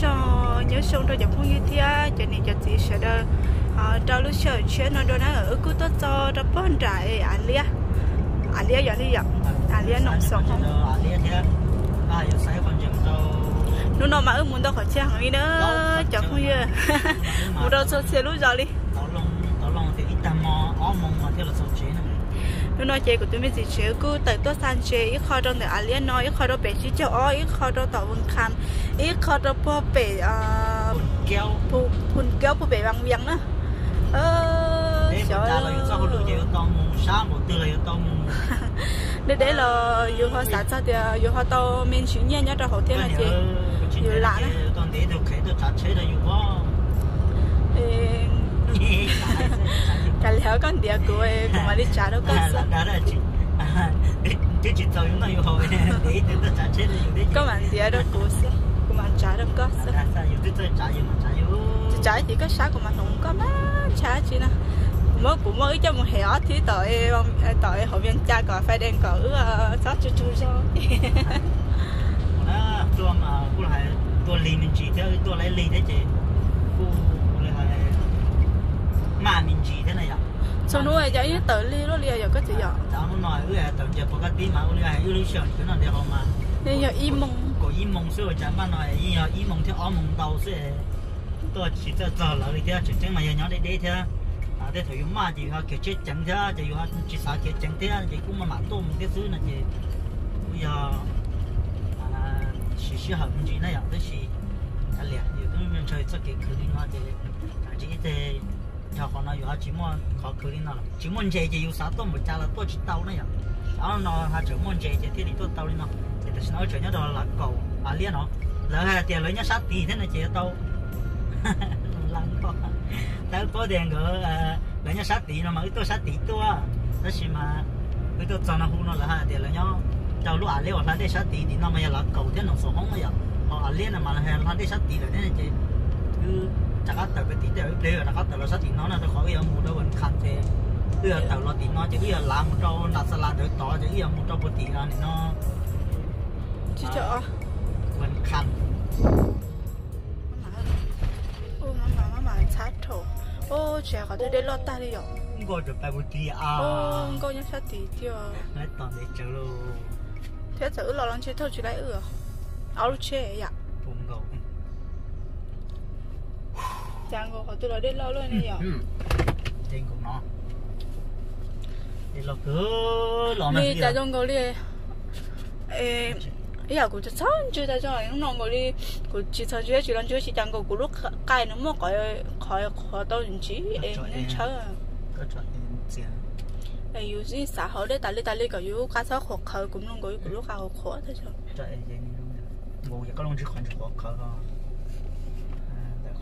cho nhớ xong rồi giống không như thế cho nên cho chị sẽ đỡ trao lúc sợ chuyện nó đó nó ở cứ tốt cho nó bón trại à lia à lia giờ đi dặm à lia nông sống không nó nó mà ở muốn đâu khỏi chơi hàng đi nữa chẳng không như muốn đâu cho xe lúc giờ đi nó nói chơi của tụi mình gì chứ cứ tới tôi san chơi ít khó trong để liên nói ít khó đâu bé chỉ cho ó ít khó đâu tàu vân khăn ít khó đâu po bé kéo phun phun kéo po bé bằng viếng nữa ơ trời ơi. để để là yêu họ sản xuất thì yêu họ tàu mình chịu nhẹ nhá cho hậu thiên là chị yêu lạ đó là yêu quá cả lẽ con địa của em cũng mà đi trả đâu có sao đó là chị. Cái chị tàu nó yêu hồi. Để để được chặt chế là yêu đấy có mà địa đâu có sao cũng mà trả đâu có sao sao yêu tới trả yêu mà trả yêu trả chỉ có sáu cũng mà không có má trả chị nè mới cũng mới cho một hẻo thì tội tội hội viên cha còn phải đem cỡ sáu chú chú cho. Đó tôi mà tôi lại tôi lì mình chỉ theo tôi lấy lì đấy chị mà mình chỉ thế này ạ sau nữa giờ như tự li nó li giờ có gì vậy cháu nó nói ư tự giờ có cái tí mà ư là ư lý tưởng cái nào để họ mà? Bây giờ im mông có im mông số chẳng mà nói im im mông theo ôm mông đầu số tôi chỉ cho giờ là đi theo chỉ chẳng mà nhỏ để để theo à để thấy mà chỉ họ kiểu chết chẳng theo chỉ họ chỉ sao kiểu chẳng theo chỉ cũng mà mà tôm cái thứ này chỉ bây giờ à chỉ chỉ học gì này ạ đó chỉ à liền nhiều cái mình chơi cho cái khởi điểm thì chỉ thế cho họ nói họ chỉ muốn họ khởi điểm nào chỉ muốn chơi chỉ 有啥都没加了多几刀那样然后呢他 只 muốn chơi chỉ thì tôi tao đi nó thì tôi nói chuyện đó là cầu à liền nó lỡ hai tiền lấy nhá sát tỷ thế này chỉ tao lăng con tao có tiền gỡ lấy nhá sát tỷ nó mà cái tôi sát tỷ tôi đó chỉ mà cái tôi cho nó hú nó là hai tiền lấy nhá tao lúc à liền là để sát tỷ thì nó mà là cầu thế nó số không mà họ à liền mà là là để sát tỷ rồi thế này chỉ cứ chắc là tao cái tỷ tao để là chắc tao sát tỷ nó là nó khỏi mua đâu vẫn khăn thế bây giờ tao là tỷ nó chỉ bây giờ làm một trâu là sao làm được tỏ chỉ bây giờ một trâu một tỷ là nó chị chợ vẫn khăn ô mà mà mà sát thổ ô trẻ có thể để lót ta đi rồi ngồi được bài một tỷ à ô cô nhớ sát tỷ chưa lấy toàn để chờ luôn thế giờ lo lắng chơi thôi chỉ lại ửa áo lúc chơi vậy bùng gầu chẳng có họ tôi nói đến lo luôn này nhở trên cũng nó. Thì lo cứ lo nó đi tại trong cái đi. Ê ý là của tôi sao chưa tại trong những nông cái đi của chỉ sao chưa chỉ làm chưa chỉ chẳng có của lúc cài nó mất khỏi khỏi khỏi đâu những chí em. nên chơi có chuyện gì ê yêu gì xã hội đấy tại lý tại lý cái yêu cá sấu khổ khờ cũng nông cái của lúc khổ khổ thế chứ. Trời gì ngủ cái lông chỉ còn chỉ có khờ thôi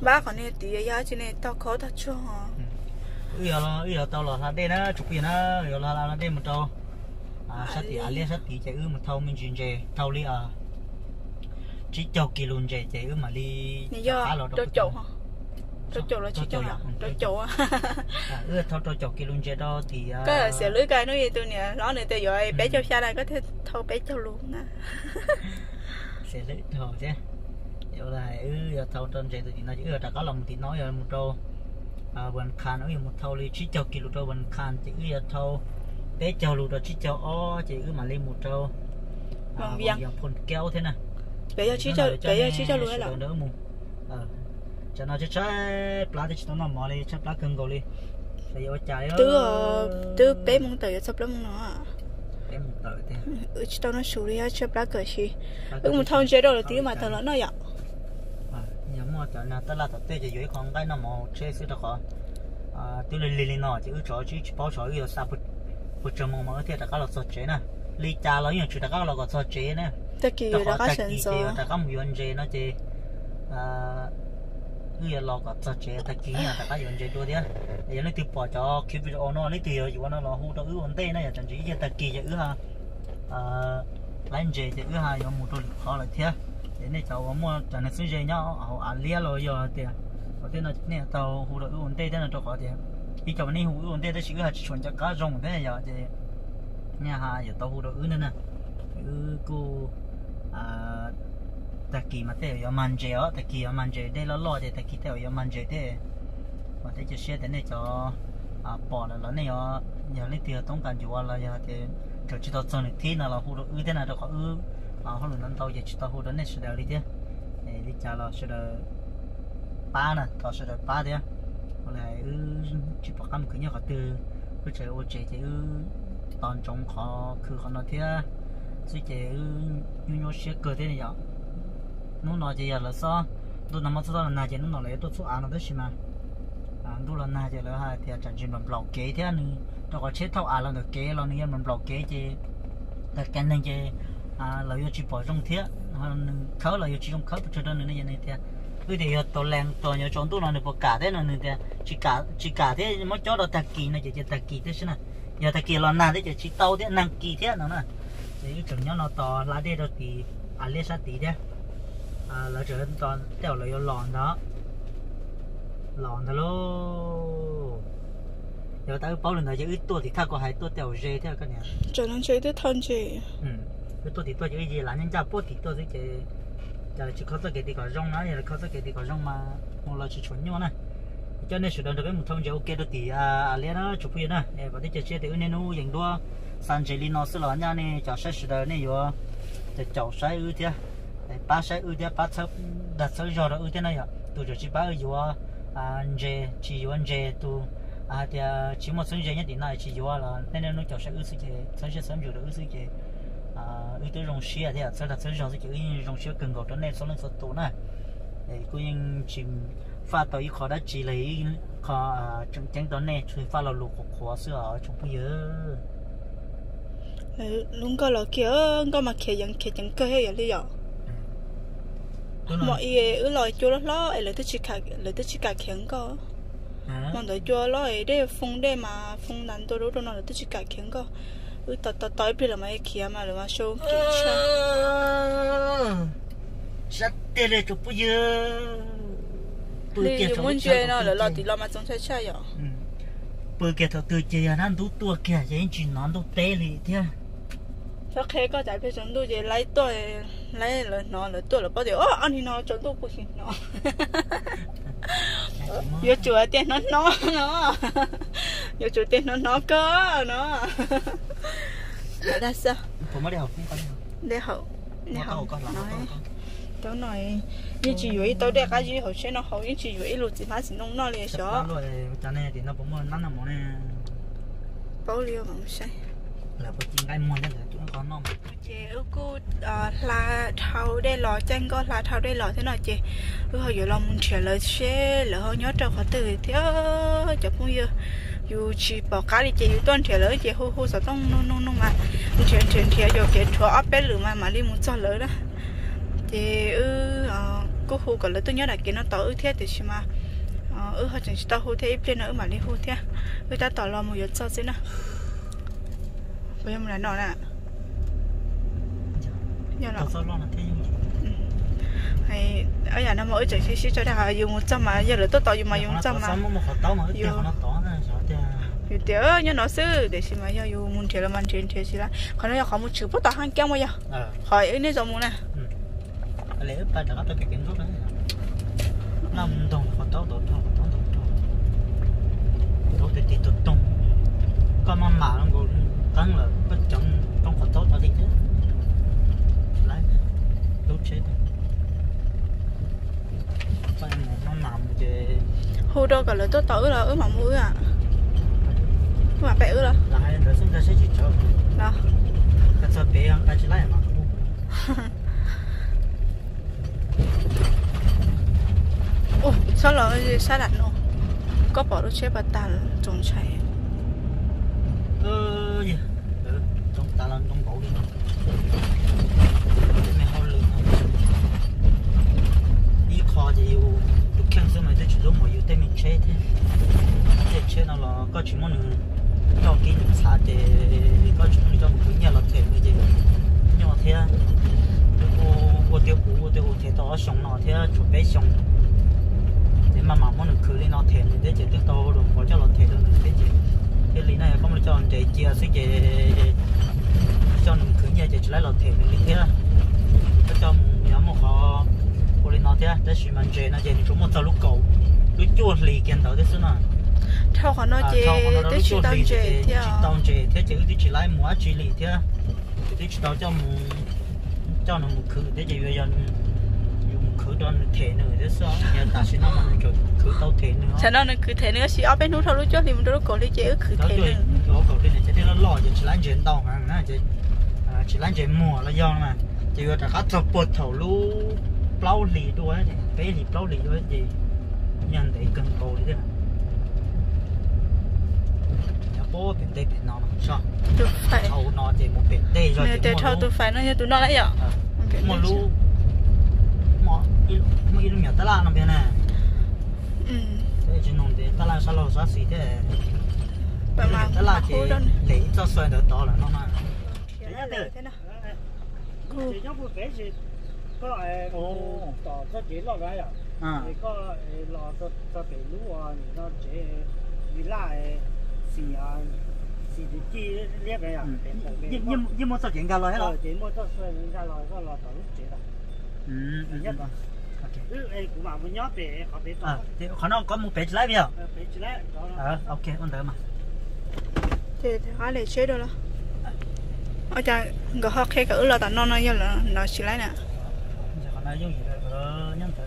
ba còn này tí ya chỉ này tao khó tao cho hả bây giờ là bây giờ tao là là đây nó chụp tiền nó giờ là là đây một tao à sát thì à liên sát thì chạy ư một thâu mình chuyển chạy thâu đi à chỉ cho kỳ luôn chạy chạy ư mà đi này do cho chỗ hả cho chỗ là chỉ cho cho chỗ à ư thâu cho chỗ kỳ luôn chạy đó thì có sẽ lưới cái nói gì tôi nè nó này tôi rồi bé cho xa này có thể thâu bé cho luôn nè sẽ lưới thâu chứ giờ là ư giờ thâu trên chạy thì nó chỉ ở có lòng thì nói ở một trâu. À bên khan ở một thâu đi chỉ cho luôn trâu bên khan chỉ ư thâu bé châu luôn đó chỉ châu ó chỉ ư mà lên một trâu. Bằng viang phun kéo thế này bé cho chỉ cho bé cho chỉ cho luôn là đỡ mù. Cho nó chơi plá thì nó mò đi chơi plá cưng cầu đi. Bây giờ chạy từ từ bé mong tới sắp lắm nó bé mong tới thế ừ chỉ tao nó xử lý chơi plá cờ chi. Ừ một thằng chế độ là tí mà thằng nó nó vậy nhà mua cho nó tới là tập tê chỉ dưới con cái nó mò chơi xíu đó khó à tôi lên lên nó chỉ ư cho chỉ bao cho ư sao bữa trưa mong mong thì đã có lọt sọt chế nè lý cha nó nhiều chuyện đã có lọt sọt chế nè tất kỳ đã có sẵn rồi đã có một yuan chế nó chế à ư lọt sọt chế tất kỳ nhà đã có yuan chế đôi đấy giờ nó từ bỏ cho khi bị ôn nó lấy từ giờ nó lo hú đó ứ ổn tê này chẳng chỉ giờ tất kỳ giờ ứ ha à lấy chế giờ ứ ha giờ một đôi khó là thế thế này cháu mua chẳng là suy dây nhau họ ăn lia rồi giờ thì có thể là nè tàu hồ đội ổn tê tên là cho có thì đi cháu nên hồ ổn tê đó chỉ là chuẩn cho cá rồng thế này giờ thì nhà hà giờ tàu hồ đội ư nữa nè. Ư cô à ta kỳ mà thế giờ mang je ó ta kỳ giờ mang je đây là lo thì ta kỳ theo giờ mang je thế mà thế chỉ xe thế này cho à bỏ là lỡ này giờ, giờ lấy tiền tông cần chùa là giờ thì cho chỉ tao chọn thế nào là hồ đội ư thế nào đâu có ư à hồ đồ năn tao giờ chỉ tao hồ đồ này sẽ được đi thế đi trả là sẽ được ba nè tao sẽ được ba thế hồi lại ư chỉ bọc cam cứ nhớ có từ. Cứ chạy ô, chạy thì ư toàn trong khó cứ khó nói thế chứ chạy ư nhu nhu sẽ cơ thế này vậy nó nói gì là sao? Tôi nằm ở chỗ đó là nãy giờ nó nói lại tôi số ăn nó đó xí mà. Ăn tôi là nãy giờ là hai thì chẳng chỉ mình lọc kế thế nữa tôi có chết thâu ăn là được kế, là nữa mình lọc kế chứ. Tất cả nên chứ à là yêu chỉ bỏ trong thế khâu là yêu chỉ trong khâu cho đó nữa này này thế cái thì tổ làng tổ nhà chọn tôi là được cả thế nữa thế chỉ cả chỉ cả thế mới cho được tạc kỳ này chỉ tạc kỳ thế xí nè giờ tạc kỳ là nãy thế chỉ tàu thế năng kỳ thế nữa nè thì chừng nhau nó to lá đây rồi thì à lấy sát tí thế. À là trở nên toàn theo là lòn đó. Lòn đó lô. Giờ ta bảo lần này chỉ ít tuổi thì thà có hai tuổi theo dễ theo cái này cho nên chơi tới thân chơi ừ ít tuổi thì tôi chỉ gì là nhân gia bố thì tôi thì cái giờ chỉ có cái gì có rong nó giờ có cái gì có rong mà một là chỉ chuẩn nhau này. Cho nên sự được cái một thông giờ ok được thì à liền đó chụp phim nè và đi chơi chơi thì nên nó dành đua san chơi lino sửa lại nha nè cho sẽ sửa này vô à. để cháu sai ưu thế ba sai ưu thế ba chấp đặt sơ giờ đó ưu thế này ạ tu chỉ ba ưu à chơi chỉ yêu chơi dê tu à thì chỉ một số dê nhất thì này chỉ yêu là nên nó cho sẽ ưu thế cái sơ sẽ sớm rồi đó ưu thế cái à ưu tiên rong xia thì sơ đặt sơ rồi thì ưu tiên rong xia cần gọt đó nên số lượng số tổ này. Để cô yên chỉ phát tới khó đã chỉ lấy khó trong chẳng đó này chỉ phát là lục khó ở trong bây giờ luôn có là kia có mà kia chẳng kia chẳng cơ hay vậy rồi. Mọi ý ở lại chỗ đó lo ấy là tôi chỉ cả là tôi chỉ cả khiến có mà đợi chỗ lo ấy để phong để mà phong đánh tôi đó nó là tôi chỉ cả khiến ở tao tao tao biết là mấy kia mà là mà show kỹ cha. Rất tệ là chụp bây giờ kia muốn chơi nó là lo thì lo mà trong chơi chơi rồi bữa kia thằng tôi chơi nó đủ tua kia vậy chỉ nó đủ tệ đi thế cho khi có giải phép chúng tôi chỉ lấy tôi lấy là nó là tôi là bao giờ ô anh nó chúng tôi cũng xin nó. Giờ chùa tiền nó nó nó. Giờ chùa tiền nó nó cơ nó dù chỉ bỏ cá đi chị dù tuần trả lời chị hô hô sợ tông nông nông nông mà chuyện chuyện thì giờ cái chúa áp bé lửa mà mà đi muốn cho lỡ đó thì ư cô hô cả lỡ tôi nhớ là cái nó tỏ ư thế thì mà ư họ chẳng chỉ tao hô thế ít lên nữa mà. Đi hô thế ư ta tỏ lo một giờ cho thế nào bây giờ mình lại nọ nè giờ nó sao lo 有去报家里去有段铁了，去好好啥东弄弄弄嘛，铁铁铁就给拖二百了嘛，嘛你木走了啦，这呃啊，过后个了都要来给那到二天的是嘛，啊，二号真是到后天一边了嘛，你后天，二天到了木要走先啦，不要木来闹啦，要了。嗯，哎。ở nhà nó mỗi trời xí xí cho ra dùng một trăm mà giờ là tốt tao dùng mà dùng trăm mà dùng tớ nhớ nó sư để xem mà giờ yêu muốn chơi là mình chơi chơi xí là còn nó giờ khó muốn chịu bất tao hăng kéo mà giờ. Khỏi ấy nên giờ muốn nè ừ. lấy ba đã tới cái kiến thức đấy. Năm đồng còn tao đổ tao còn tao đổ tao đổ thì thì tụt tung có mà mà nó còn tăng là bất chọn trong còn tốt, tao đi chứ. Lấy đốt chết phải mà mà mà chơi hồ đô cả là tốt tử là ứ mà mũi à mà là là hai đứa chúng ta sẽ chỉ cho. Đó. Cái sao bé ăn cái chỉ lại mà. Ồ sao là sao lạnh luôn có bỏ đôi chế bà chảy ơ gì? Ừ, trong ta lên trong cổ đi mà. Chỉ muốn cho cái những xã để có chỉ muốn cho một cái nhà là thể như vậy nhưng mà thế cô cô tiêu cô tiêu thế đó sống nó, thế chụp bé sống. Thế mà mà muốn được cứ lên nó thể thế để chỉ tiêu tàu rồi có cho nó thể rồi thế chỉ cái lý này không được cho để chia sẽ để cho mình cứ nhà để chỉ lại lọt thể mình thế là cho mình nhớ một họ cô lên nó thế xí mình chơi nó chơi chúng một tàu lúc cầu. Cứ chuột lì kiện tàu thế xưa nào thao họ nói chị tới chỉ tao chơi thì tao chơi thế chỉ chỉ lại mua chỉ lì thế. Thế chỉ tao cho mu cho nó mu khử thế chỉ bây giờ dùng khử đó thể nữa thế sao? Nhà ta xin nó mà cho khử tao thể nữa cho nó cứ thể nữa chỉ ở bên นู้น thao lúc trước thì mình đâu có lý chế cứ thể nữa có cầu đây này chỉ nó lo chỉ lại chuyện tao mà nó chỉ chỉ lại chuyện mua là do mà. Chỉ có cả tập bột thầu lu plau lì đuôi này cái lì plau lì đuôi gì nhân để cần cầu đi thế nào bố biển tây biển nó mà sao tụi phải thầu nó thì một biển rồi để thao phải nó như tụi nó đấy ạ một lú, một một ít miếng tala nó bên này ừ thế chỉ nông để tala sao lo sao xí thế bà mà tala chỉ khô lấy cho xoay được to là nó mà thế nào chỉ nhóc vừa kể gì có lại tỏ chỉ lo cái à thì có lo cho cho để lúa à nó chỉ vì lại xì à xì thì chi liếc cái à? Nhưng nhưng nhưng mà sao chuyện cả rồi hết rồi chỉ mua cho xoay người ta lo có lo tỏ lúc chỉ là ừ nhất. rồi ừ ấy cũng mà muốn nhớ về họ về à tỏ thì khả năng có một bể lại bây giờ chỉ lại đó. Ờ ok con đợi mà. Thì hai lệ chế đâu đó. Ở cha gỡ họ khai cỡ là tao nó nó như là nó chỉ lấy nè. Giờ năng dùng gì rồi nhân tử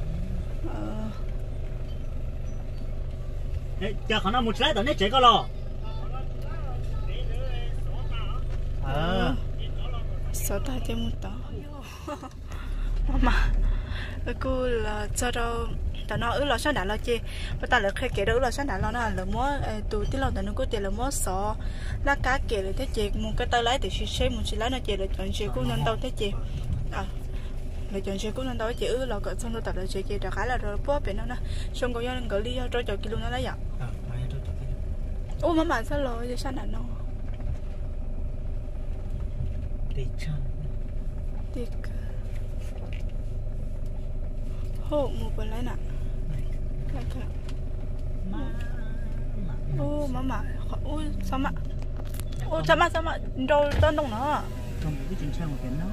ờ. Giờ khả năng một trái tao nét chế có lo ờ. Sợ ta chơi một tao mà cô là cho đâu? Tao nó ứ là sáng đã lo chi? Và ta là khai kể đó là sáng đã lo nó là múa tụ tí lo tao nó có tiền là múa sọ lá cá kể là thế chị một cái tay lái thì chị xem một chị lái nó chị là chọn chị cũng nên đâu thế chị à là chọn chị cũng nên đâu chị ứ là cỡ xong rồi tao là chị chị đã khá là rồi bố bên nó nè. Xong có dân gửi đi cho cho kilo nó lấy ạ ờ rồi ô mà mà sao rồi thì sáng đã nó lấy nè cái cái mà ô mà mà ô sao mà? Ô sao mà sao mà? Đâu đâu đông nữa. Trong cái chuyện sang một cái nó.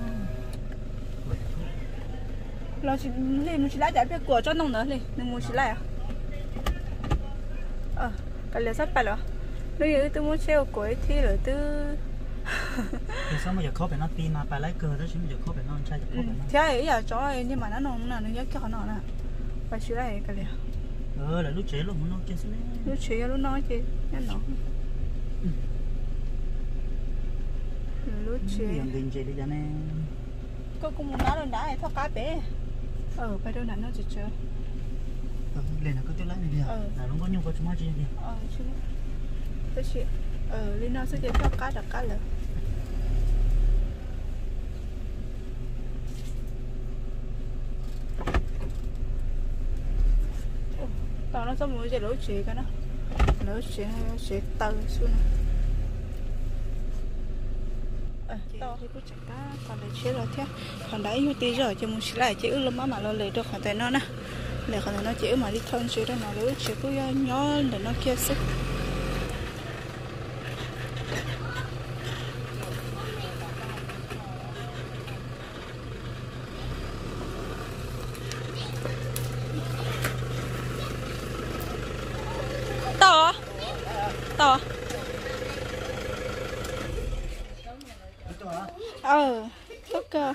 Lo chỉ lên một chỉ lại giải biết của cho đông nữa lên nên một chỉ lại à? Ờ cái lẽ sắp phải rồi. Nếu như tôi muốn treo cuối thì là tôi sao mà giờ khó phải nó tin mà? Phải lấy cờ đó chứ giờ khó phải nó chơi giờ khó phải nó thế ấy giờ cho ấy nhưng mà nó nồng là nó nhớ cái nó nè. Phải chỉ lại cái lẽ ờ là lúc chế luôn nó chơi xíu lúc chỉ lúc nói chứ nhớ nó lúc chỉ tiền đình chế đi cho nên có cũng muốn nói lên đá này thoát cá bé. Ờ phải đâu nè nó chỉ chơi lên là có tiêu lái này đi à? Là nó có nhu cầu chúng ta chơi đi. Ờ chứ tôi chỉ ờ lên nó sẽ chơi thoát cá đặc cá lợ tao nó xong rồi chơi lỗ chị cái nó chị nó sẽ tơ xuống ờ tao thì cũng chẳng cá còn để chế là thế. Còn đấy như tí rồi cho muốn xí lại chữ lắm mà lo lấy được khỏi tay nó nè. Để khỏi nó chữ mà đi thân chữ đó nó lấy chữ cứ nhỏ để nó kia sức to to ờ tất cả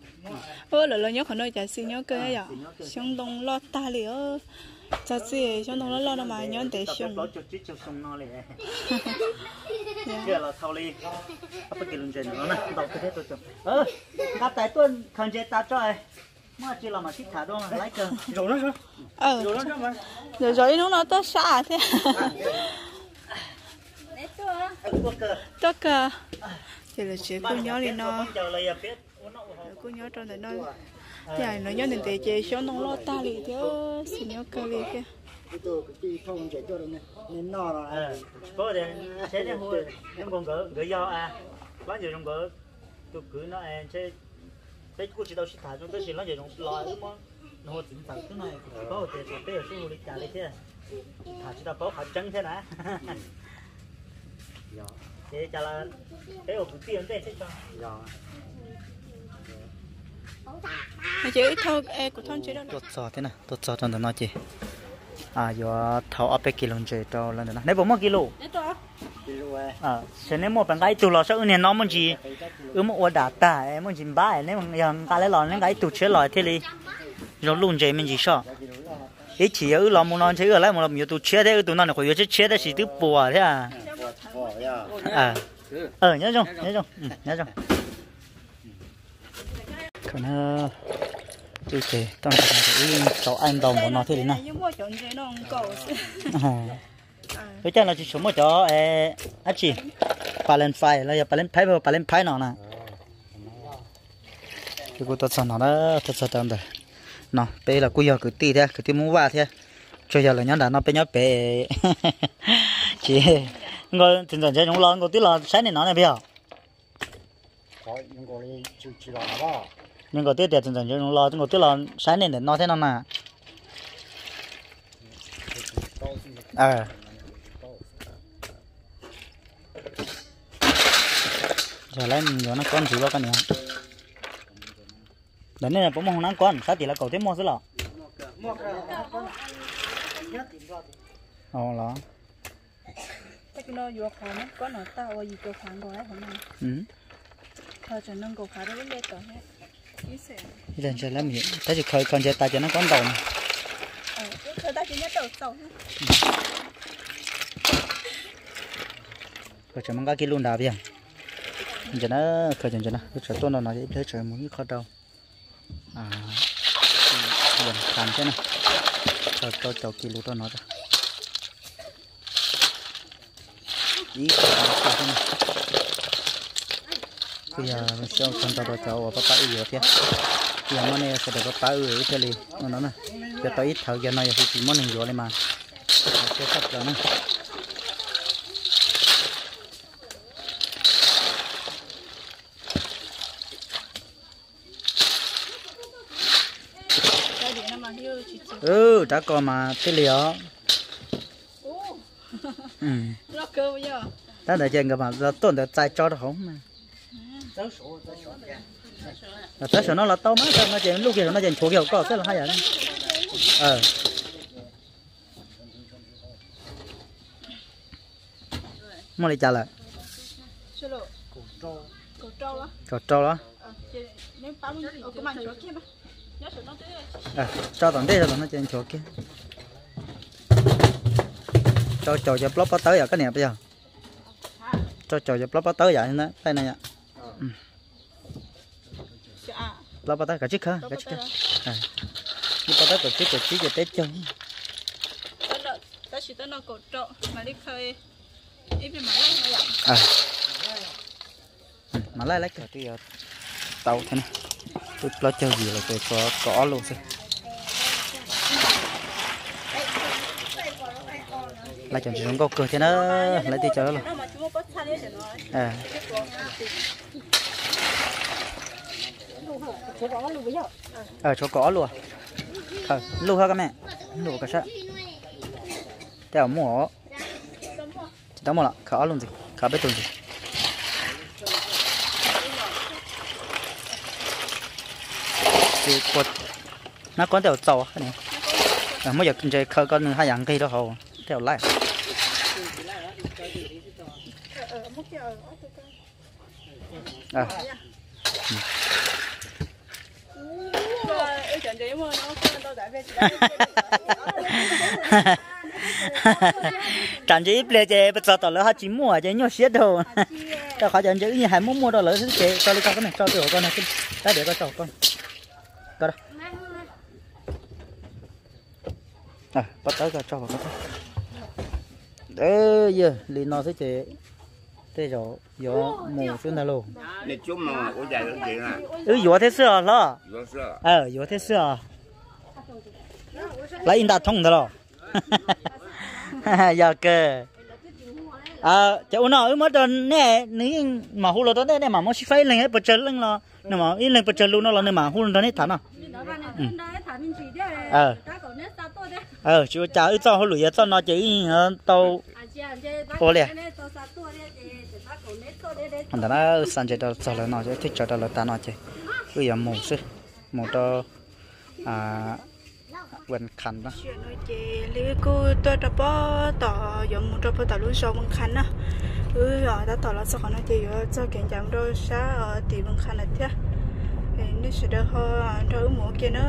ơ là lo nhớ khỏi nơi trả xin nhớ cơ ấy à? Xong đông lo ta liễu cho gì xong đông lo lo mà nhớ để xong lo cho chích cho xong nó liền kia là thao li có phải kêu chuyện nữa nè đọc cái thế tôi. Cho ờ các tài tuần khẩn chế ta cho ai mà chỉ là mà thích thả đâu mà lấy cơ rồi đó rồi ờ rồi đó mà rồi rồi nó nó to xa thế quốc cơ chỉ là chỉ cô nhớ lên nó cô nhớ trong đấy nó dạ nó nhớ nên để chế cho nó lo ta đi theo xin nhớ cơ đi kia cái chạy cho nên nên no rồi ờ có thể sẽ đến em còn gỡ gỡ do à bao giờ trong gỡ tôi cứ nó em sẽ sẽ cũng chỉ đâu chỉ thả trong tới chỉ nó giờ trong lo đúng không nó chính xác cái này có thể sẽ ở số đi trả lại thế thả chỉ đâu có phải chân thế này thế trả là thế ở cũng tiền thế cho dạ chế thâu e của thon chế đâu tốt sò thế này tốt sò trong đó nó chị à giờ thầu áp cái kilo chế cho lên đó nếu bốn mươi kilo à sẽ nếu một bạn gái tụ lò sao nên nó muốn gì ư một đá ta em muốn gì ba nếu mà giờ cái lấy lò nên cái tụ chế lò thế đi rồi luôn chế mình gì sao ít chỉ ở lò muốn non chế ở lại một làm nhiều tụ chế thế tụ nó là khỏi chế chế đó chỉ tụ bùa thế à à ờ nhớ không nhớ không ừ, nhớ không còn ờ tôi chế trong cái này cháu anh đồng một nó thế đi nào. Nhưng mà chọn chế nó chỉ số một chỗ ê á chị bà lên phai là giờ bà lên phai vào bà lên phai nó nè. Cái cô tôi nó đó thật sự tầm đấy nó bây là cô giờ cứ tì thế cứ tì muốn vào thế. Cho giờ là nhớ đã nó bây nhớ bé. Chị ngồi thường thường chơi chúng lo ngồi tí là sáng này nó này bây giờ có những cái đi chú chú làm đó nhưng có tiết tiền dần dần cho nó lo nhưng có tiết là sáng này để nó thế nào nè ờ giờ lấy mình nó con chỉ bao con nhỉ đến đây là bố mong nó con sao chỉ là cầu thêm mua xí lọ ồ lọ cái nó vừa khoan nó có nó tao ở gì cầu phản rồi đấy hôm nay ừ thôi cho nâng cầu phản đó lên tờ hết ý sẽ lấy chỉ khơi con ta cho nó con đầu này ờ ta chỉ mong cái luôn đào bây à. giờ nó khởi cho nó cái chơi tôn nó để chơi muốn khó đâu à giờ làm thế này. Cho cho cho kilo cho. Nó ra ý thế này bây giờ cho con tao cho ở bắp ư thế bây giờ món này sẽ được bắp ư thế này nó nè giờ ít thầu giờ này thì chỉ món này rồi này mà. Sắp rồi nè. Cái ừ đã có mà liệu ô ừ. Đã chơi cái mà giờ tuần được chạy cho nó không? mà tới số tới nó là tao mà sao nó chơi lúc kia nó chỉ chỗ kiểu có rất là hay vậy ờ. Mua lại trả lại. Trâu cầu trâu đó à, nó cho tận đây rồi nó chơi chỗ kia. Cho cho cho block tới giờ cái này bây giờ. Cho cho cho block tới vậy nó đây này ạ à block bắt tới cả chiếc đâu cả chiếc đâu nhưng bắt tới cả chiếc cả chiếc cho tết đó tới chỉ tới nó cầu trâu mà đi khơi. Ít bị mà lấy vậy à. Ừ, mà lại lấy cái cái tàu thế này. Tôi lo chơi gì là cái có có luôn xem. Lại chọn chúng có cơ thế nó lấy đi luôn. Mà đi để nó à chỗ đó luôn bây giờ ở chỗ có luôn. Ờ lù hả các mẹ. Lù cái sao đeo mua đeo mua là khó luôn gì? Khó biết tuần gì? Thì quật. Nó có đeo tàu hả này. À mới giờ kinh tế khơi con hai dạng cây đó hồ đeo lại. À chẳng chỉ bây giờ bây giờ tao lỡ hai chỉ mua chứ nhau xiết đâu. Tao khỏi chẳng chỉ như hai mua mua đó lỡ thế cho đi con cái này cho tiểu con này cái để con cho con. Có đâu? À bắt tới cho tới đấy giờ lì nó thế chế thế rồi gió mù xuống đó luôn nè chúng mà ủa dài hơn gì à? Ừ gió thế xưa lo? Gió sữa ờ gió thế xưa lấy in đặt thông đó rồi. Giờ kề ờ cháu nó ừ mất rồi nè ní mà hú lo đó nè mà mất phải lên hết bật chân lên lo nè mà in lên bật chân luôn nó là mà hú lo đó nè thằng nào. Ờ. Ờ chú cháu ừ cho hú lụi cho nó chỉ tàu Ô lẹ. Anh ta san chơi đó cho là nó chứ thích cho đó là ta nó chơi cứ giờ mù sư mù đó à quên khăn đó chị lý cô tôi đã bỏ tỏ một trò bỏ tỏ luôn sau khăn á ừ rồi đã tỏ là sao còn nói chị rồi cho kiện chạm đôi xa ở tỷ bằng khăn là thế nó sẽ được hơn rồi mua kia nó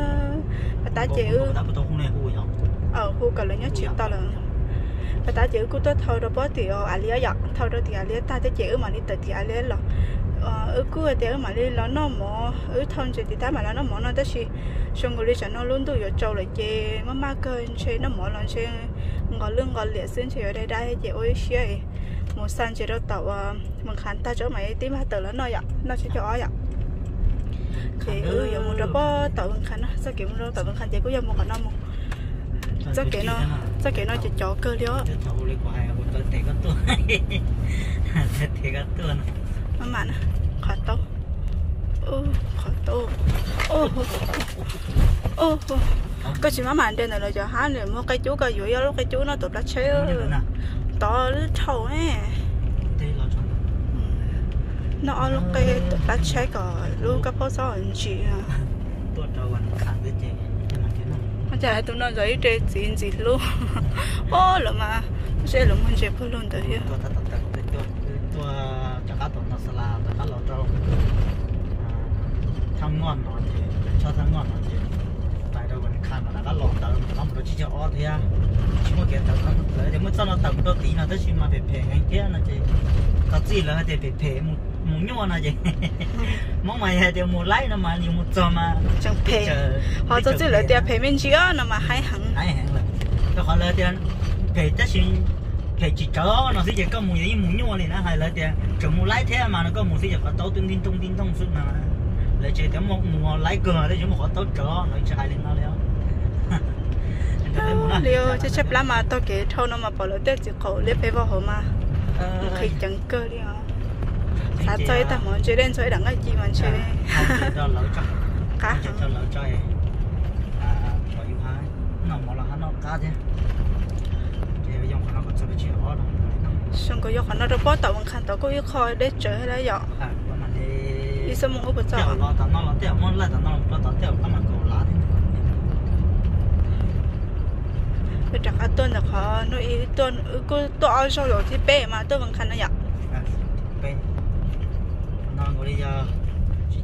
ta chị ừ ta bắt đầu không này ui không ở khu cả là nhớ chuyện tao là và ta chữ của tôi thôi rồi bớt thì ở ali ở thôi rồi thì ali ta tới chữ mà đi tới thì ali là ở cứ ở đấy mà đi là nó mỏ ở thôn chỉ thì ta mà là nó mỏ nó tới gì xong rồi đi cho nó luôn tôi ở châu lại chê mà má cơ chê nó mỏ lần chê ngõ lưng ngõ liệt xuyên chê ở đây đây chê ôi xí một san chê đâu tàu mình khán ta chỗ mày tím hai tờ là nó vậy nó sẽ cho ở thì ừ giờ một đó tàu mình khán sao kiểu một tàu mình khán chê cũng giờ một còn năm một chắc cái nó chắc cái nó chỉ chó cơ thầu tuần mà mà nè khó tao ô khó tao ô ô cái gì mà màn đây này là cho hắn rồi mua cái chú cái dưới lúc cái chú nó tụt lá chế to nó trâu nè nó. Lúc cái tụt lá chế cả lúc cái phố sao anh chị à. Tôi trâu anh khẳng cái gì chả tụi nó giấy trên xin gì luôn ô là mà sẽ là mình sẽ phải luôn tới hiểu tôi thằng ngon nó thì cho thằng ngon nó thì tại đâu mình khăn là các lỗ trâu nó không chỉ cho ó thế à chỉ một cái tàu nó lấy để mới cho nó tàu tôi tí nó tới xin mà phải phải anh kia nó chỉ là phải phải phê một một nhua nó gì? Mong mày thì một lái nó mà nhiều một giờ mà. Chẳng phê họ cho chỉ là tiền phê mình chỉ nó mà hay hẳn. Hay hẳn là. Tôi hỏi là tiền phê tất nhiên phê chỉ chó nó sẽ chỉ có một cái một nhua này nó hay là tiền chỉ một lái thế mà nó có một cái có tàu tin tin tung tin tung suốt mà. Lại chỉ tem một một lái cờ đấy chỉ một có tàu chó nó chỉ hai lên nó đấy liệu chứ chấp lắm mà tôi kể thâu nó mà bỏ lỡ tết chỉ khẩu lấy phê vào hồ mà. Khi chẳng cơ đi à sao chơi ta muốn chơi đến chơi đẳng cái gì mà chơi cho lỡ cho. Cá cho cho à cho yêu hai nó mà là nó cá thế thì dùng nó có chơi chuyện đó xong có yêu nó bỏ tàu bằng khăn tàu có yêu khơi để chơi đấy vậy à đi. Xem một cái bữa nó tao nó là muốn lại tao nó nó tao tao nó mà cổ lá thế. Bây giờ cái tuần là khó ý tuần cứ tôi ăn sau rồi thì bé mà tôi bằng khăn nó vậy nó ngồi đi giờ chỉ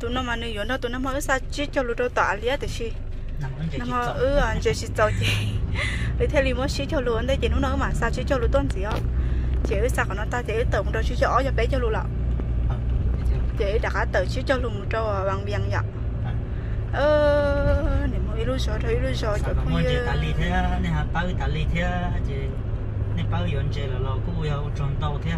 cho nó mà nuôi nó tụi nó mới sao chỉ cho lui đâu tả liệt thì chi nó mà ừ anh chơi chỉ tàu chị để theo liền mới chỉ cho lui đây chị nó nói mà sao chỉ cho lui tuần gì á chị sao còn nó ta chị tự một đôi chỉ cho ở cho bé cho lui lọ chị đặt cả tự chỉ cho lui một trâu bằng biển vậy ờ nếu mà lúc sau thấy lúc sau cho không như ta li thế này hả bao ta li thế chị này bao yon chị là lo cũng yêu tròn tàu thế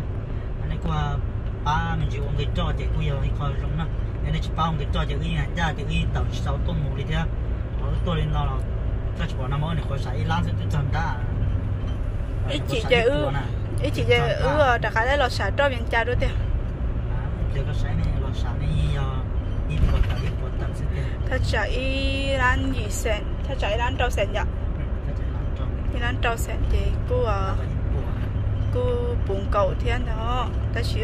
qua ba mình chịu người cho thì bây giờ thì coi rộng lắm nên là chỉ bao người cho thì cái hàng ra thì cái tàu sáu tôm mù đi theo. Nó tôi lên đó là ta chỉ bỏ năm mới này có sấy lan sẽ tự chọn đã ít chị chơi ư? ít chị chơi ư đặc cái là sả cho miếng cha đó tiền. Chơi cái sấy này là sả này ờ, đi bỏ tàu đi bỏ tàu sẽ tiền. Ta chạy lan gì sen ta chạy lan trâu sen dạ lan trâu. Sen thì cô cứ bùng cầu thiên đó. Ta chỉ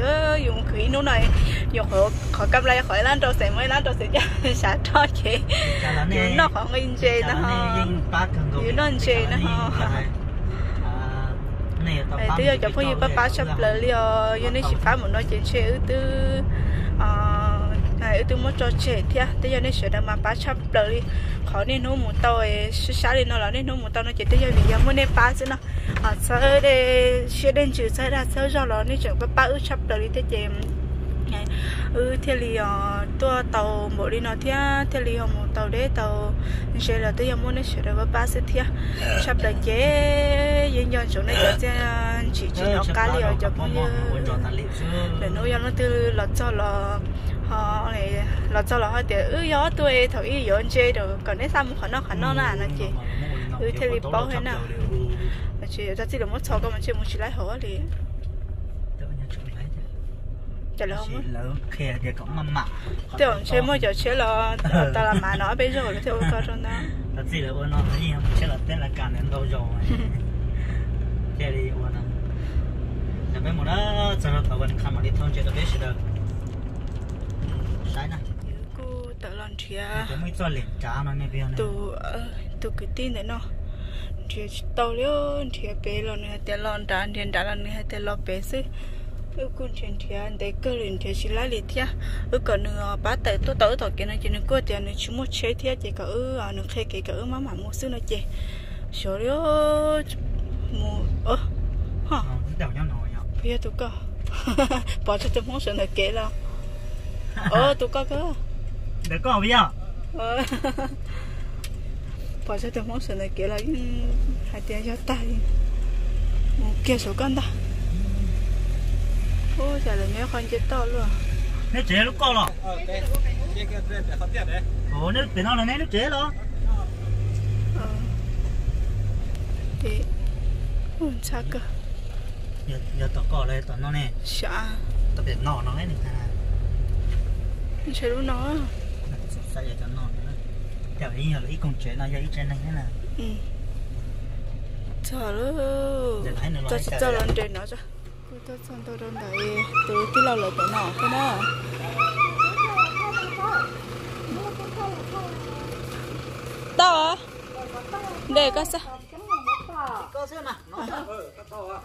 dùng khí nô này dùng họ họ cầm lại khỏi lan rồi sẽ mới lan rồi sẽ cho xả cho chị. Dùng nó khoảng in chê nó ha dùng nó in chê nó ha này tôi giờ chồng có gì ba ba chập lại liền giờ này chỉ phá một nói chuyện chơi ư tư. Ờ, ai tôi muốn cho trẻ thia tôi giờ nên sửa được mà ba trăm đời khó nên nó muốn tao sư xã nên nó là nên nó muốn tao nó chỉ tôi giờ vì giờ muốn nên ba chứ nó. À sau đây sửa đến chữ sau đó sau do nó nên chẳng có ba ước trăm đời thế chị ừ thế ở ờ, tôi tàu bộ đi nó thia thế thì họ một tàu đấy tàu sẽ là tôi muốn nên sửa đam ba sẽ thia sắp đời chế dân dân chỗ này sẽ chỉ chỉ nó cá liều cho cũng như để nuôi nó từ lọt cho là họ này là cho là họ để ừ gió tôi thầu ý gió chơi được còn đấy sao khả năng khả năng là nó chị ừ thế li bao hết nào. Chị ta chỉ là một số cái mà chị muốn chỉ lấy họ đi chả là không Chị lỡ khe thì cũng mắm mặn Tiểu chế mua cho chế là ta là mà nói bây giờ là theo trong đó. Nó chỉ là ôn nó thấy không chứ là tên là cả nên đâu rồi thế đi ôn là bên một đó cho nó tao vẫn khám mà đi thông chơi được biết gì đâu sai nè cô tự làm chia cái mới cho liền trả nó này bây tụ tụ cái tin đấy nó. Chia tàu liêu chia bé lo này tiền lo đàn tiền đàn lo này tiền lo bé sư ư kun chuyện chia để cơ liền chia chỉ lại liền thia ư còn nữa bá tới tôi tới cái này chỉ nên cô tiền này chúng mua chế thia chỉ có ư à nữa khi cái cái ư má mà mua sư nó chè số liêu mua ơ hả? Nó nổi nhau bây giờ tụi có. Bỏ cho tôi muốn sự này kể là ờ tụi có. Cơ được có bây giờ ờ. Bỏ cho tôi muốn sự này kể là hai tiền cho tay. Một kia số con ta ôi trời là nhớ con chết to luôn. Nếu chế lúc có rồi. Ồ nếu tiền nó là nếu chế đó ờ. Thì ôi sao cơ? Giờ giờ tao có đây tao nó nè. Sợ. Tao biết nó nè chơi lúc nó sao giờ cho nó nữa theo ý là ý con chế nó giờ ý trên này nào? Ừ. Giờ thấy nó cho nói cho lên trên nó cho. Tôi cho xong tôi lên đấy tôi cái lâu lại tới nọ thế đó đâu à để có sao. Có xem mà nó ờ. cái to à?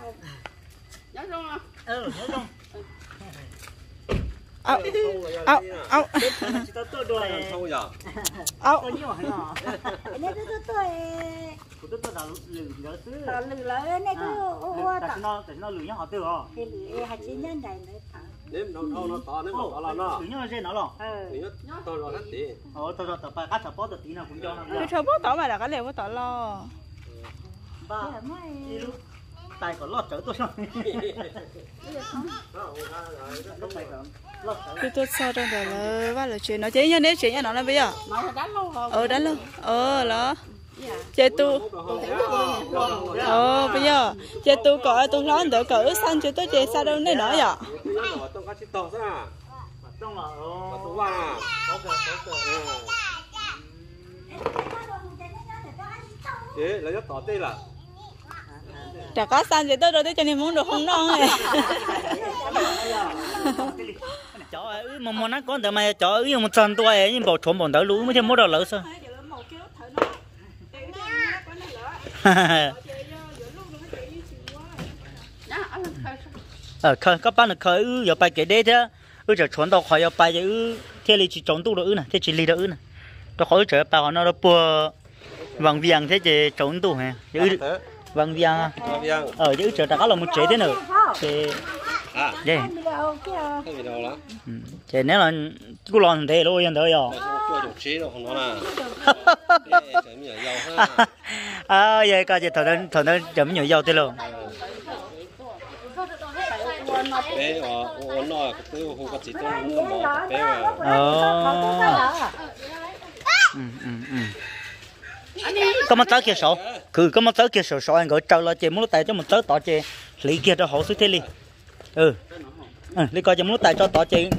Ừ nhớ không áo áo áo áo có tak. nó nó rồi nó to nó to nếu nó to là nó nó rồi Eh. thì nó to rồi hết tí ồ tao tao tao phải cắt chập bó tí nào cũng cho nó cái thằng bố tỏ mà là cái lều bố tỏ lo ba tay có lót chở tôi xong cứ tốt tôi sao trong rồi? Là ba là chuyện nó chế nhau nếu chuyện nhau nó là bây giờ. Ờ đánh luôn ờ đó chế tu. Ờ bây giờ, chế tu có tu nó đỡ cỡ sang chế tôi chế sao đâu nên nói vậy? Nó là có chế lấy tê là chả có sang chế tôi đâu để cho nên muốn được không non này. chó ấy mà mà nó có แต่ mà chó ấy một chân tuổi nhưng bảo trốn bọn đỡ lú mới thêm mỗi đầu lỡ sao? Ờ khơi các bạn được khơi ư giờ bài cái đấy thế. Ư giờ trốn tàu khỏi giờ bài giờ ư thế là chỉ trốn tu được ư nè thế chỉ li được ư nè. Tôi khỏi trở bài nó nó bùa vàng viang thế chỉ trốn tu hả? Vàng viang viang ờ chứ trở đã là một chế thế nữa thì à vậy đâu lắm chế nếu là cứ lo thế luôn yên thôi rồi à vậy coi chị thằng nó thằng nó chấm nhiều dầu thế luôn. Bé ở ở nó cái hồ cái gì đó nó mỏ bé mà. Ờ. Ừ ừ ừ. Có mà tới kia sổ. Cứ có mà tới kia sổ sổ anh gọi trâu lo chị muốn tay cho một tới tỏ chị lý kia cho hậu sức thế li ừ. Ừ lý coi cho muốn tay cho tỏ chị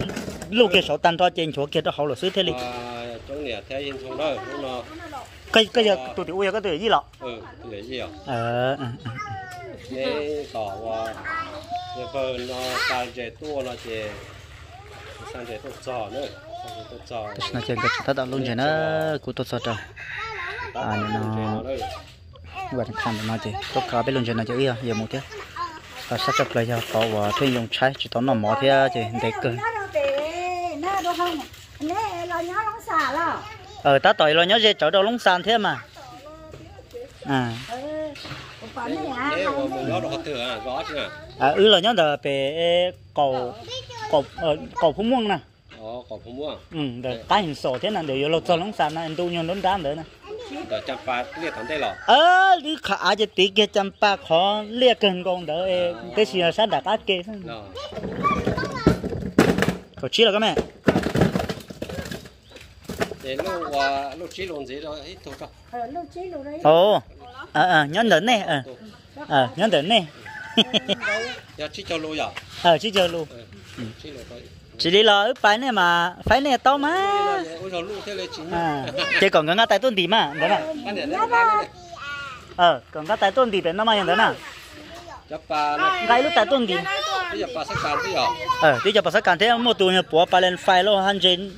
lúc kia sổ tan cho chị chỗ kia cho hậu là sức thế à trong nhà theo in không đó nó cái cái giờ tụi tụi ui cái tụi gì lọ? Ừ cái gì à ờ ừ, ừ. để tỏ vào để phần nó sang chế tua nó chế sang chế tốt giò nữa sang chế tốt giò. Nó chơi cái thật luôn chứ nó cụ tốt sao trời. À nó vậy thì 看 nó chứ và sắp chấp lại cho cậu và thuê dùng trái chỉ tao nó mỏ thế chứ để cơ lo lo. ờ ta tội lo nhớ gì chỗ đâu lông sàn thế mà. À. Ừ. Này à. à à ừ là nhớ là về cầu cầu ờ cầu phú muông nè. Có có phong muông. Ừ để cái hình sổ thế nào để lột cho lông sàn này tu nhon đốn đám nữa nè để chăm pa liệt thằng đây lọ? Ờ đi khả cho tí kia chăm ba khó liệt gần con đỡ cái gì là sát đã cắt kê đó có chi là cái mẹ. Để lúc và lúc chỉ luôn gì đó ít thôi cho. Ờ, lúc chế lúc đấy. ồ. Ờ ờ nhón đến nè ờ. Ờ nhón đến nè. Giờ chỉ cho lúa à? Ờ chỉ chờ luôn chỉ lúa thôi chỉ đi lo ướp phải này mà phải này to mà thế chỉ à chỉ còn cái ngã tại tuần tí mà đó nè ờ còn cái tại tuần tí bên nó mà hiện đó nè. Cái lúc tại tuần tí sắc thế ờ cho bà sẽ cảm thấy một tuần nhập bỏ bà lên phải lo hành trên.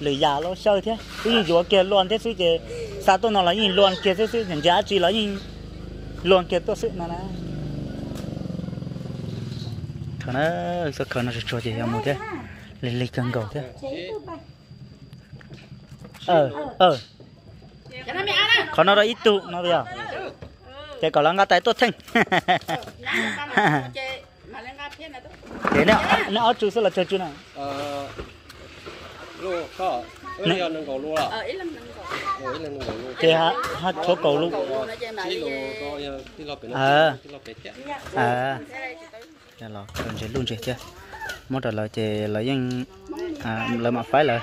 Lười già lo sơ thế. Cái gì vừa kia luôn thế chứ chứ. Sao tôi nói là gì luôn kia thế chứ. Nhân giá chỉ là gì luôn kia tôi sự nè nè. Thằng nó sao khờ nó sẽ cho gì một thế lên lên cân cầu thế. Ờ ờ. còn nó đó ít tụ nó bây giờ. Thế còn là ngã tay tốt thanh. Thế nè nó ở chú số là chơi chú nào? Ờ lúa có bây giờ nâng cầu lúa à? Lúa thế ha ha chỗ cầu có nó À. à là cần chơi luôn chơi chưa một đợt là chơi là những à là mà phải là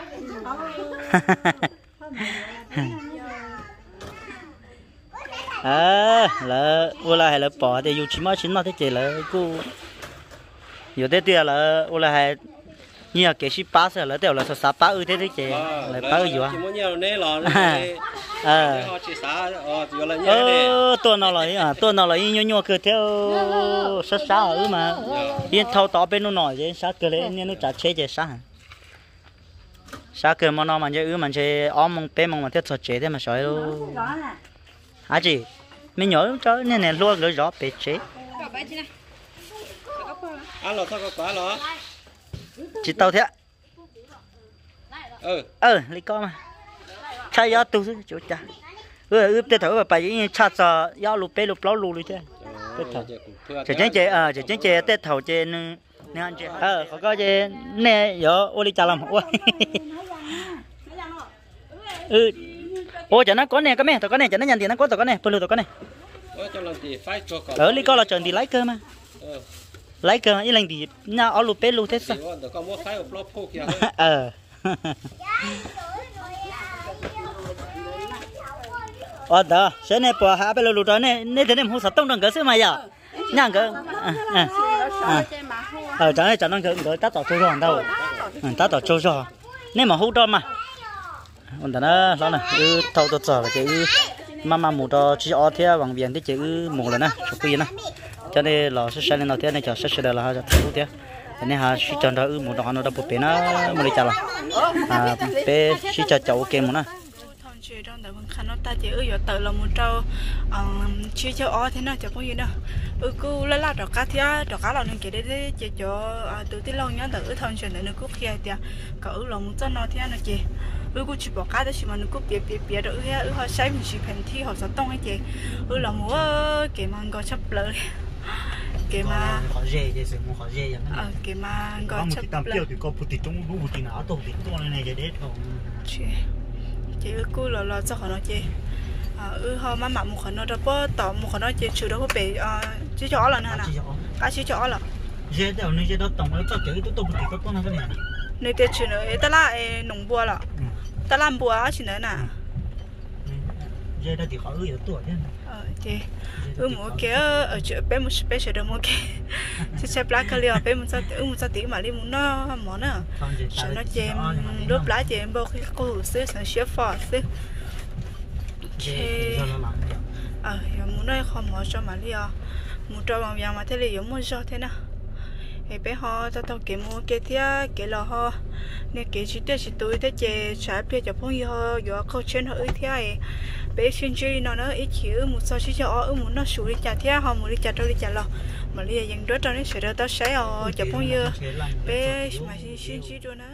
à là ô là hay là bỏ thì dù chỉ mới chín mà thế chơi là cô nhiều thế tiền là ô là hay là cái ship pass là đều là số sáu ba ư thế thế chơi là ba ư gì chỉ à. Ờ tôi nào là à tôi nào là nhỏ nhỏ cứ theo sát sát ở mà. Yên thâu tỏ bên nó nổi chứ sát cái đấy nên nó trả chế chế sát sát cái mà nó mà chơi ư mà chơi ôm mong bé mong mà theo cho chế thế mà sỏi luôn à chị? Mình nhớ cho nên này luôn rồi rõ bé chế. Ăn lò sao có quả lò chỉ tao thế ừ. Ờ lấy con mà chạy ra tu chỗ cha ư ư tới thở mà bài cha cho giao lục bé lục láo lục rồi chứ. Chỉ chính chế ờ chỉ chính chế tết thầu chế nè nè anh chế ờ có có chế nè giờ ô đi chả làm ôi. Ừ. Ô chả nó có nè cái mẹ tao có nè chả nó nhận tiền nó có tao có nè bự tao có nè. Ở lý có là chọn thì lấy cơ mà. Ờ. Lấy cơ ý lần thì nhà ở lục bé lục thế sao? thì có có mua phải ở blog phố kia ờ ờ đó. Sẽ này bỏ hạ bên lục đó này. Nên thế này không sao tông đồng cái xí mà giờ. Nhang à à ờ chẳng này chẳng năng cái cái tát tỏ trâu rồi đâu. Ừ tát tỏ trâu rồi nên mà hút đó mà. Còn đó nó nó này ừ thâu tôi chờ là cái mà mà một đó chỉ ở thế bằng viện thế chỉ một lần nè số quý nè cho nên là sẽ sang lên đầu tiên này cho sẽ sẽ là ha cho thấu thế. Nên ha chỉ cho đó một đó nó đã bụp bể nó mới chả là à bé chỉ cho cháu kia một nè chị trong đời vẫn khăn nó ta chỉ ư giờ tự là một trâu. Chia cho ó thế nào cho có gì đâu. Ư cứ lấy là đọc cá thia đọc cá là nên kể đấy chỉ cho từ tí lâu nhá tự chị này nó cứ kia tiệt có ư một cho nó thế nào chị? Ư cứ chỉ bỏ cá đấy chỉ mà nó cứ bịa bịa bịa rồi ư ư họ sai mình chỉ phần thi họ sẽ tông ấy chị. Ư là mua cái mà gọi chấp lời. Cái mà họ dễ thì sự họ dễ vậy ờ cái mà có gọi một chấp cái tầm lời. tiêu thì có phụ thì trong đủ phụ thì nào tổ thì to này này vậy đấy thôi chị chị cứ là là cho họ nói chị. Ờ ư họ mà mặc một khẩn nó đó bơ tỏ một khẩn nó chị chịu đâu có bị ờ chỉ cho là nè nè cá chỉ cho là dễ đâu nên dễ đó tổng nó cho chữ tôi tổ thì có con cái này nơi tiệt chuyện nữa ta là nông bùa là ta làm bùa chỉ nữa nè. Dễ đó thì họ ư ở tuổi thế ờ chị ư một cái ở chỗ bé một bé chỗ đó một cái chỉ xếp lá cái liều bé một sao ư một sao tí mà đi muốn nó món nữa sợ nó chém lúc lá chém bao khi cô xứ sản xuất phò xứ. Ờ giờ muốn nói không mở cho mà liều muốn cho bằng vàng mà thế giống muốn cho thế nào. Thì bé họ tao tao kiếm mua cái thia cái lò họ nên cái chỉ để chỉ tôi thế chế trái bia cho phong họ giờ câu chuyện họ ấy thia ấy bé xin chơi nó nó ít chữ một số chỉ cho ở muốn nó sủi chả thia họ muốn đi chả đâu đi chả lò. Mà bây giờ dành đứa cho nó sẽ đỡ tao sẽ ở cho phong yêu bé mà xin chỉ cho nó